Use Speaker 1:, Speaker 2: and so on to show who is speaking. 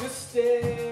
Speaker 1: to stay.